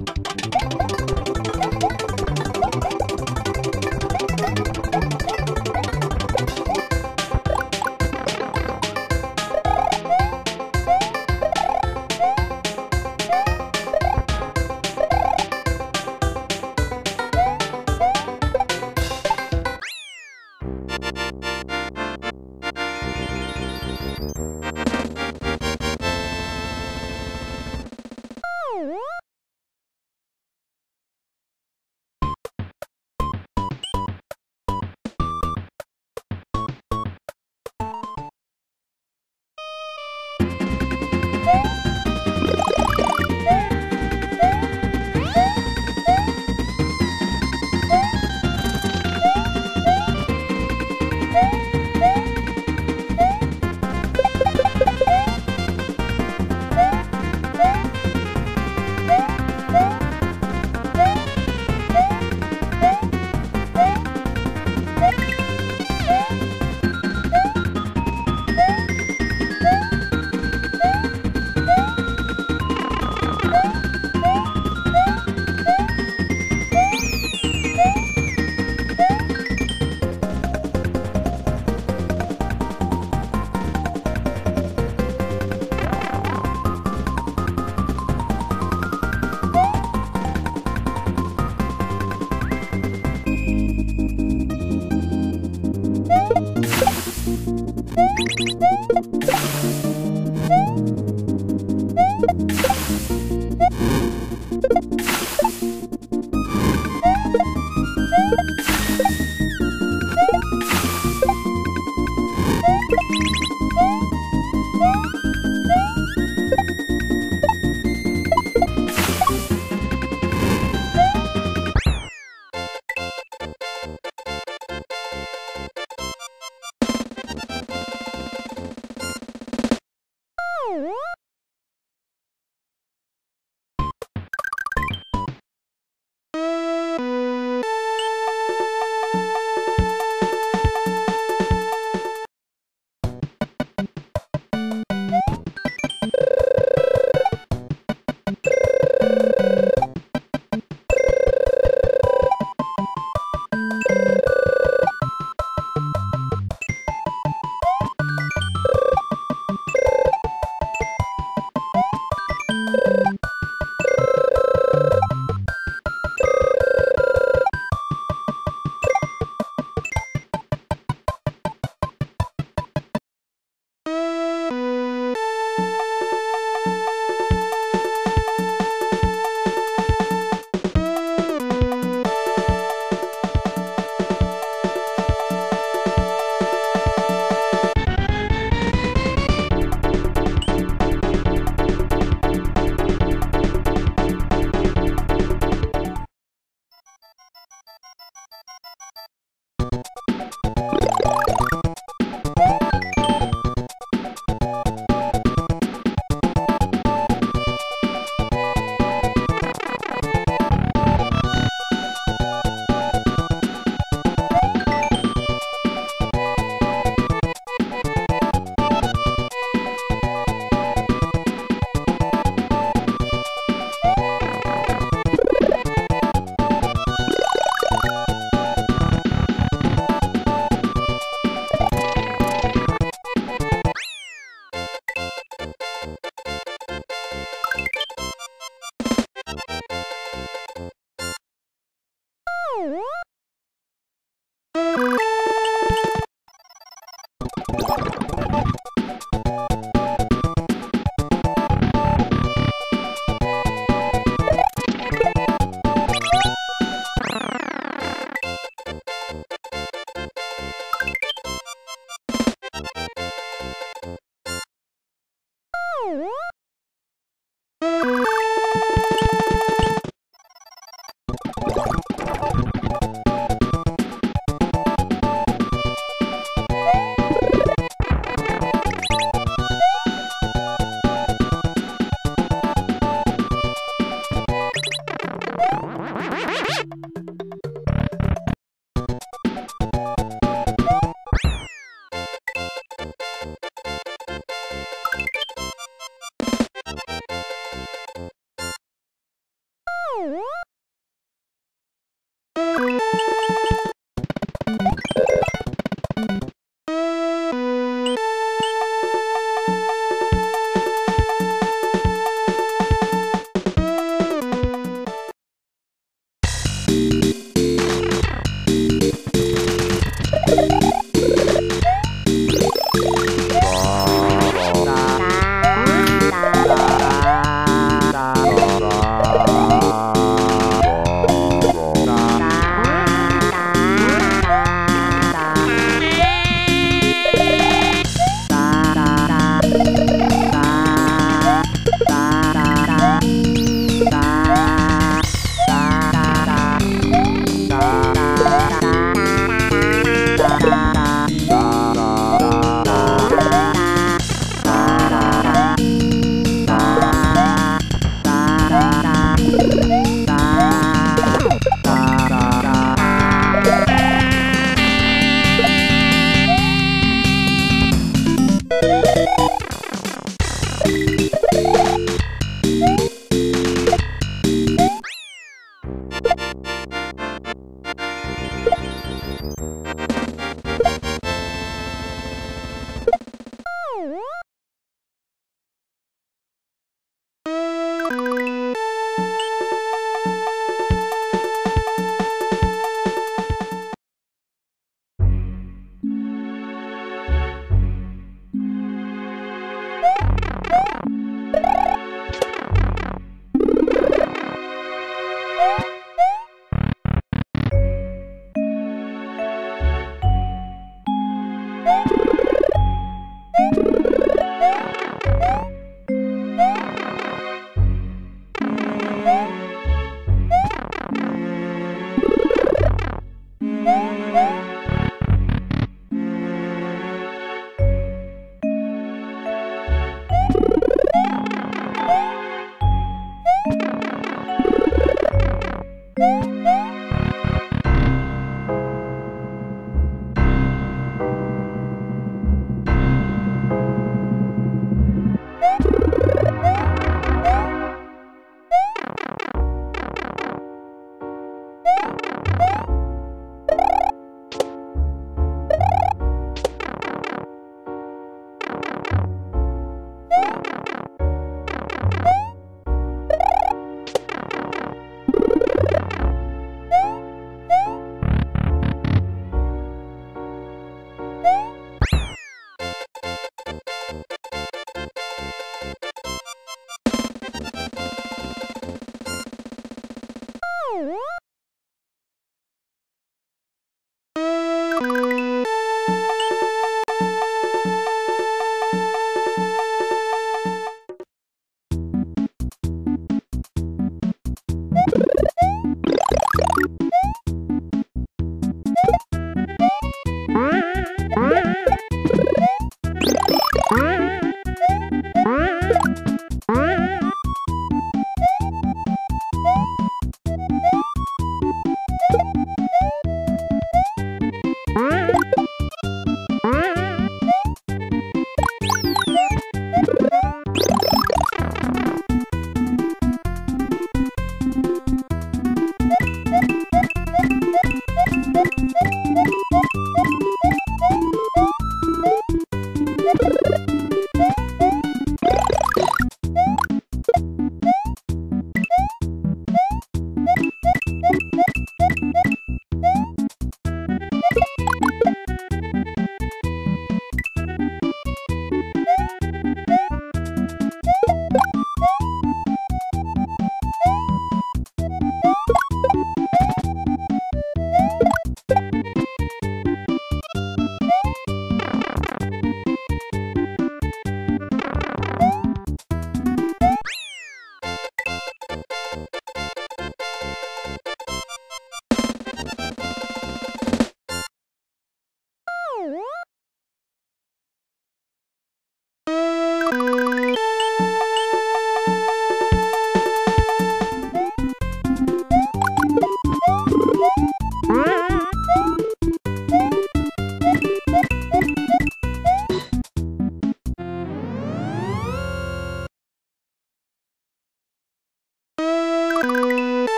Oh.